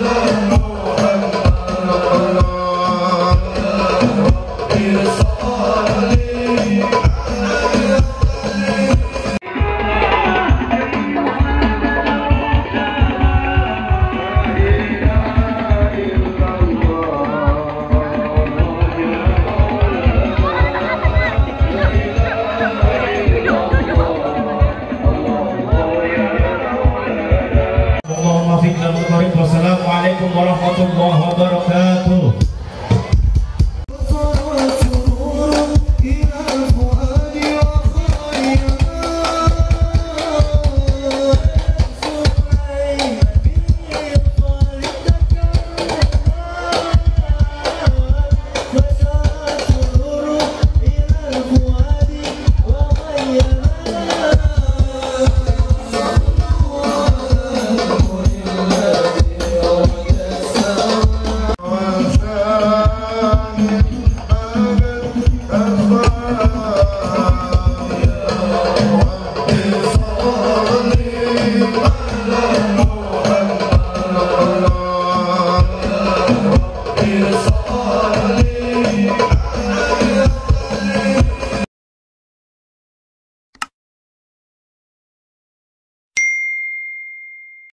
Lord. warahmatullahi wabarakatuh.